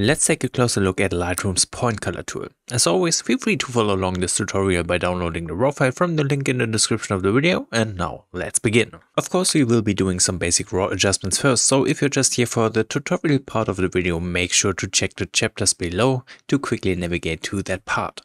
Let's take a closer look at Lightroom's point color tool. As always, feel free to follow along this tutorial by downloading the raw file from the link in the description of the video. And now, let's begin. Of course, we will be doing some basic raw adjustments first, so if you're just here for the tutorial part of the video, make sure to check the chapters below to quickly navigate to that part.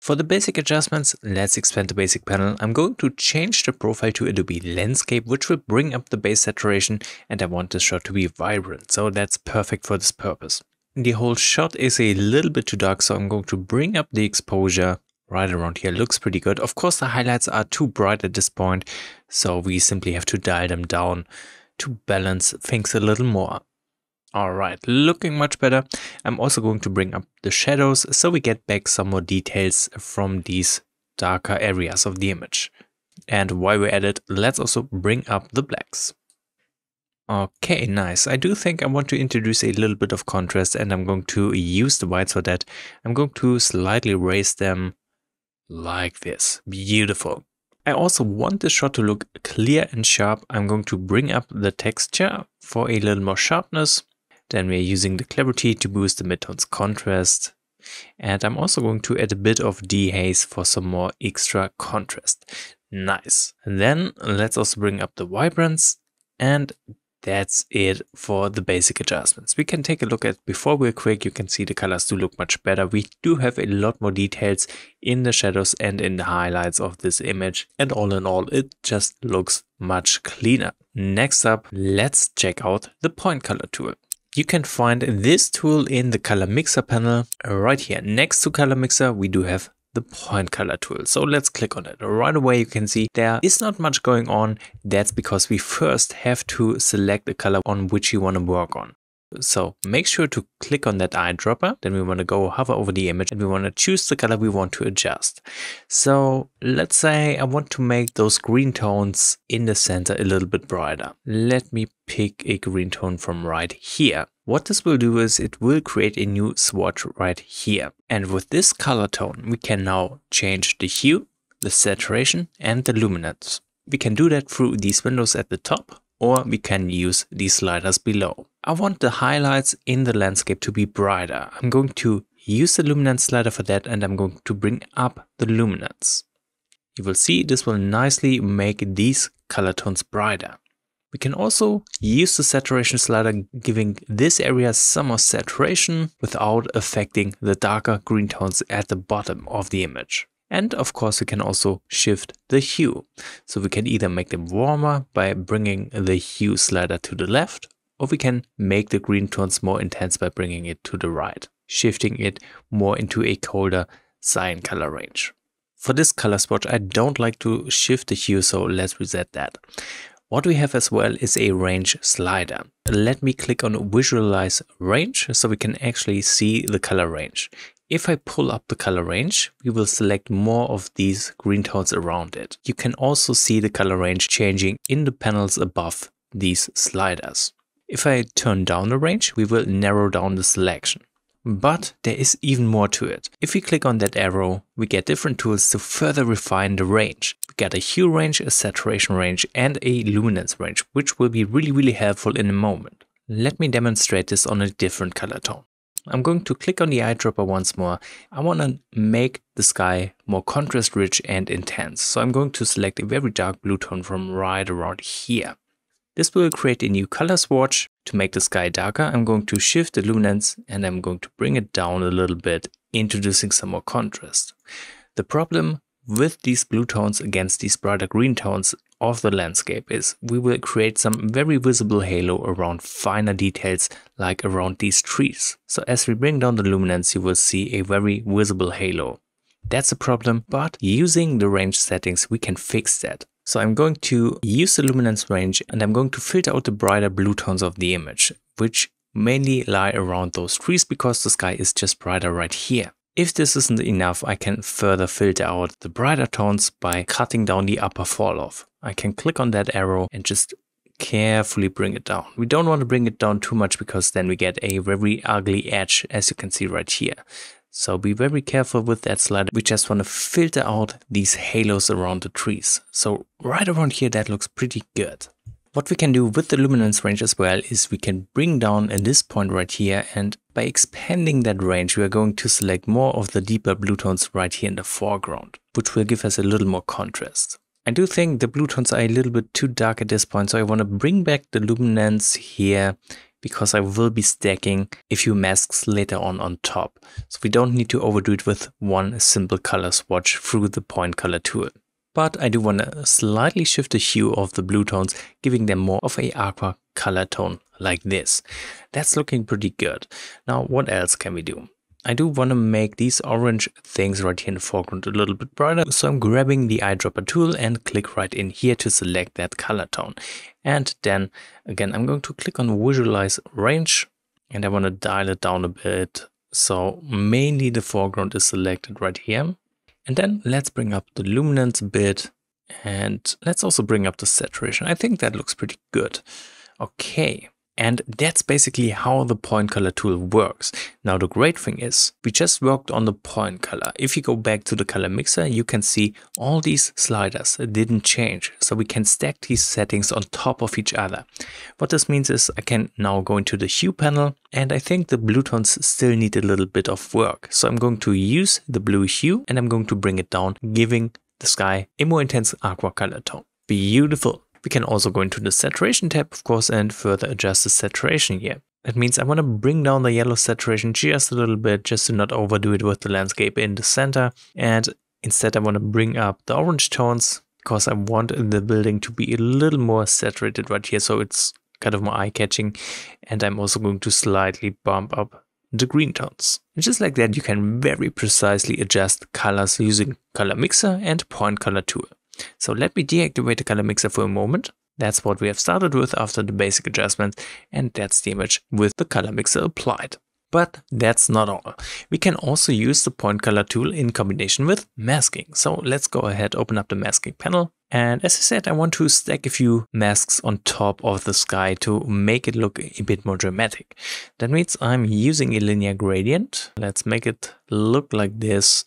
For the basic adjustments, let's expand the basic panel. I'm going to change the profile to Adobe Landscape, which will bring up the base saturation, and I want this shot to be vibrant, so that's perfect for this purpose. The whole shot is a little bit too dark, so I'm going to bring up the exposure right around here. Looks pretty good. Of course, the highlights are too bright at this point, so we simply have to dial them down to balance things a little more. Alright, looking much better. I'm also going to bring up the shadows so we get back some more details from these darker areas of the image. And while we're at it, let's also bring up the blacks. Okay, nice. I do think I want to introduce a little bit of contrast and I'm going to use the whites for that. I'm going to slightly raise them like this. Beautiful. I also want the shot to look clear and sharp. I'm going to bring up the texture for a little more sharpness. Then we're using the clarity to boost the midtones contrast. And I'm also going to add a bit of dehaze for some more extra contrast. Nice. And then let's also bring up the vibrance and that's it for the basic adjustments. We can take a look at before we're quick, you can see the colors do look much better. We do have a lot more details in the shadows and in the highlights of this image. And all in all, it just looks much cleaner. Next up, let's check out the point color tool. You can find this tool in the color mixer panel right here. Next to color mixer, we do have the point color tool. So let's click on it. Right away you can see there is not much going on. That's because we first have to select the color on which you want to work on. So make sure to click on that eyedropper. Then we want to go hover over the image and we want to choose the color we want to adjust. So let's say I want to make those green tones in the center a little bit brighter. Let me pick a green tone from right here. What this will do is it will create a new swatch right here. And with this color tone, we can now change the hue, the saturation and the luminance. We can do that through these windows at the top or we can use these sliders below. I want the highlights in the landscape to be brighter. I'm going to use the luminance slider for that and I'm going to bring up the luminance. You will see this will nicely make these color tones brighter. We can also use the saturation slider giving this area some more saturation without affecting the darker green tones at the bottom of the image. And of course we can also shift the hue. So we can either make them warmer by bringing the hue slider to the left or we can make the green tones more intense by bringing it to the right, shifting it more into a colder cyan color range. For this color swatch, I don't like to shift the hue, so let's reset that. What we have as well is a range slider. Let me click on visualize range so we can actually see the color range. If I pull up the color range, we will select more of these green tones around it. You can also see the color range changing in the panels above these sliders. If I turn down the range, we will narrow down the selection. But there is even more to it. If we click on that arrow, we get different tools to further refine the range. We get a hue range, a saturation range, and a luminance range, which will be really, really helpful in a moment. Let me demonstrate this on a different color tone. I'm going to click on the eyedropper once more. I want to make the sky more contrast rich and intense. So I'm going to select a very dark blue tone from right around here. This will create a new color swatch. To make the sky darker, I'm going to shift the luminance and I'm going to bring it down a little bit, introducing some more contrast. The problem with these blue tones against these brighter green tones of the landscape is we will create some very visible halo around finer details like around these trees. So as we bring down the luminance, you will see a very visible halo. That's a problem, but using the range settings, we can fix that. So I'm going to use the luminance range and I'm going to filter out the brighter blue tones of the image, which mainly lie around those trees because the sky is just brighter right here. If this isn't enough, I can further filter out the brighter tones by cutting down the upper fall off. I can click on that arrow and just carefully bring it down. We don't want to bring it down too much because then we get a very ugly edge as you can see right here. So be very careful with that slider. We just want to filter out these halos around the trees. So right around here, that looks pretty good. What we can do with the luminance range as well is we can bring down at this point right here and By expanding that range, we are going to select more of the deeper blue tones right here in the foreground, which will give us a little more contrast. I do think the blue tones are a little bit too dark at this point, so I want to bring back the luminance here because I will be stacking a few masks later on on top. So we don't need to overdo it with one simple color swatch through the point color tool. But I do want to slightly shift the hue of the blue tones, giving them more of a aqua color tone like this. That's looking pretty good. Now, what else can we do? I do want to make these orange things right here in the foreground a little bit brighter. So I'm grabbing the eyedropper tool and click right in here to select that color tone. And then again, I'm going to click on visualize range and I want to dial it down a bit. So mainly the foreground is selected right here. And then let's bring up the luminance a bit and let's also bring up the saturation. I think that looks pretty good. Okay, and that's basically how the point color tool works. Now the great thing is we just worked on the point color. If you go back to the color mixer, you can see all these sliders didn't change. So we can stack these settings on top of each other. What this means is I can now go into the hue panel and I think the blue tones still need a little bit of work. So I'm going to use the blue hue and I'm going to bring it down, giving the sky a more intense aqua color tone. Beautiful. We can also go into the saturation tab, of course, and further adjust the saturation here. That means I want to bring down the yellow saturation just a little bit, just to not overdo it with the landscape in the center. And instead I want to bring up the orange tones because I want the building to be a little more saturated right here. So it's kind of more eye-catching. And I'm also going to slightly bump up the green tones. And just like that, you can very precisely adjust colors using color mixer and point color tool. So let me deactivate the color mixer for a moment. That's what we have started with after the basic adjustment and that's the image with the color mixer applied. But that's not all. We can also use the point color tool in combination with masking. So let's go ahead, open up the masking panel. And as I said, I want to stack a few masks on top of the sky to make it look a bit more dramatic. That means I'm using a linear gradient. Let's make it look like this.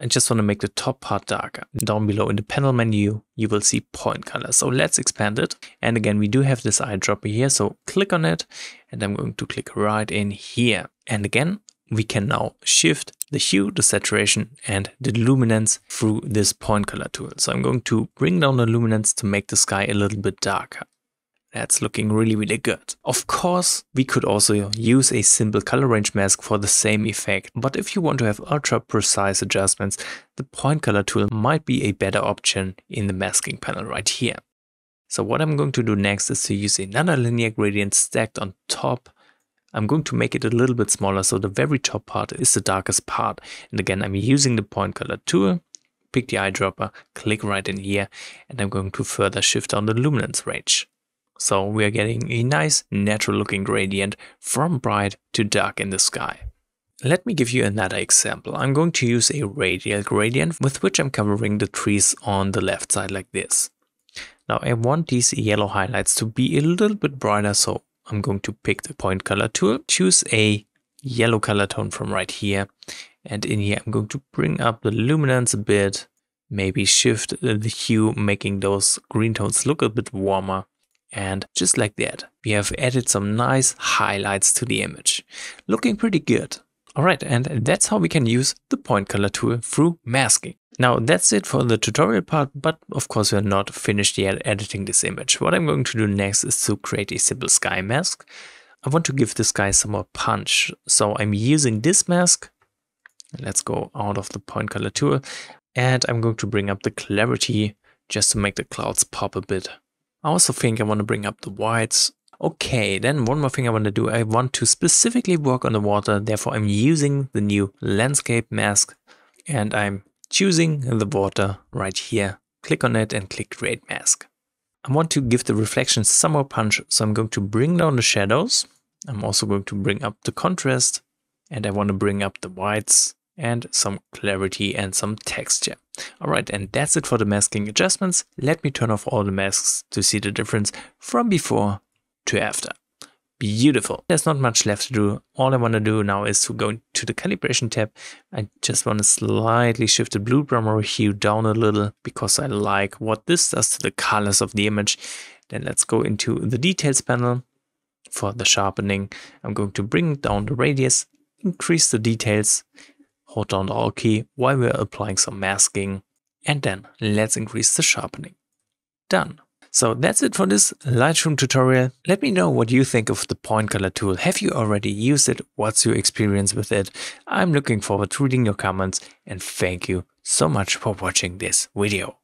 I just want to make the top part darker. Down below in the panel menu, you will see point color. So let's expand it. And again, we do have this eyedropper here. So click on it and I'm going to click right in here. And again, we can now shift the hue, the saturation and the luminance through this point color tool. So I'm going to bring down the luminance to make the sky a little bit darker. That's looking really, really good. Of course, we could also use a simple color range mask for the same effect, but if you want to have ultra precise adjustments, the point color tool might be a better option in the masking panel right here. So what I'm going to do next is to use another linear gradient stacked on top. I'm going to make it a little bit smaller so the very top part is the darkest part. And again, I'm using the point color tool, pick the eyedropper, click right in here, and I'm going to further shift down the luminance range. So we are getting a nice natural looking gradient from bright to dark in the sky. Let me give you another example. I'm going to use a radial gradient with which I'm covering the trees on the left side like this. Now I want these yellow highlights to be a little bit brighter so I'm going to pick the point color tool, choose a yellow color tone from right here and in here I'm going to bring up the luminance a bit, maybe shift the hue making those green tones look a bit warmer and just like that, we have added some nice highlights to the image. Looking pretty good. Alright, and that's how we can use the point color tool through masking. Now that's it for the tutorial part, but of course we're not finished yet editing this image. What I'm going to do next is to create a simple sky mask. I want to give the sky some more punch, so I'm using this mask. Let's go out of the point color tool, and I'm going to bring up the clarity just to make the clouds pop a bit. I also think I want to bring up the whites. Okay, then one more thing I want to do. I want to specifically work on the water. Therefore, I'm using the new landscape mask and I'm choosing the water right here. Click on it and click create mask. I want to give the reflection some more punch. So I'm going to bring down the shadows. I'm also going to bring up the contrast and I want to bring up the whites and some clarity and some texture. Alright, and that's it for the masking adjustments. Let me turn off all the masks to see the difference from before to after. Beautiful. There's not much left to do. All I want to do now is to go to the calibration tab. I just want to slightly shift the blue primary hue down a little because I like what this does to the colors of the image. Then let's go into the details panel. for the sharpening, I'm going to bring down the radius, increase the details, hold down the Alt key while we're applying some masking, and then let's increase the sharpening. Done. So that's it for this Lightroom tutorial. Let me know what you think of the point color tool. Have you already used it? What's your experience with it? I'm looking forward to reading your comments and thank you so much for watching this video.